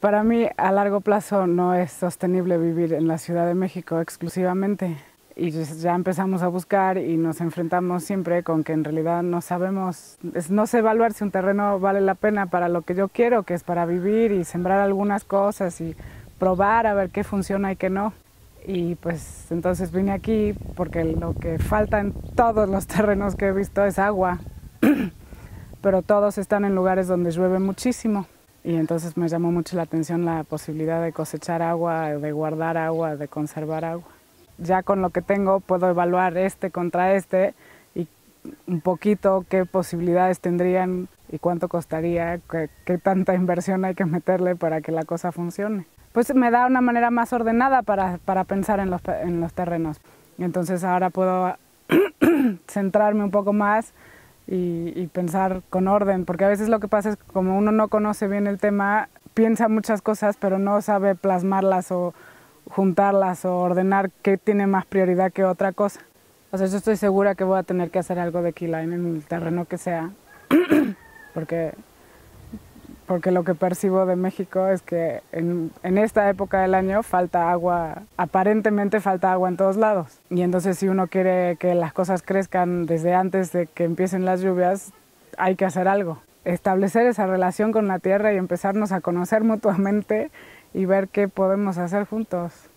Para mí a largo plazo no es sostenible vivir en la Ciudad de México exclusivamente. Y ya empezamos a buscar y nos enfrentamos siempre con que en realidad no sabemos, no sé evaluar si un terreno vale la pena para lo que yo quiero, que es para vivir y sembrar algunas cosas y probar a ver qué funciona y qué no. Y pues entonces vine aquí porque lo que falta en todos los terrenos que he visto es agua, pero todos están en lugares donde llueve muchísimo y entonces me llamó mucho la atención la posibilidad de cosechar agua, de guardar agua, de conservar agua. Ya con lo que tengo puedo evaluar este contra este y un poquito qué posibilidades tendrían y cuánto costaría, qué, tanta inversión hay que meterle para que la cosa funcione. Pues me da una manera más ordenada para, para pensar en los, en los terrenos. Entonces ahora puedo centrarme un poco más y, pensar con orden, porque a veces lo que pasa es que como uno no conoce bien el tema, piensa muchas cosas, pero no sabe plasmarlas o juntarlas o ordenar qué tiene más prioridad que otra cosa. O sea, yo estoy segura que voy a tener que hacer algo de keyline en el terreno que sea, porque porque lo que percibo de México es que en, esta época del año falta agua, aparentemente falta agua en todos lados. Y entonces si uno quiere que las cosas crezcan desde antes de que empiecen las lluvias, hay que hacer algo. Establecer esa relación con la tierra y empezarnos a conocer mutuamente y ver qué podemos hacer juntos.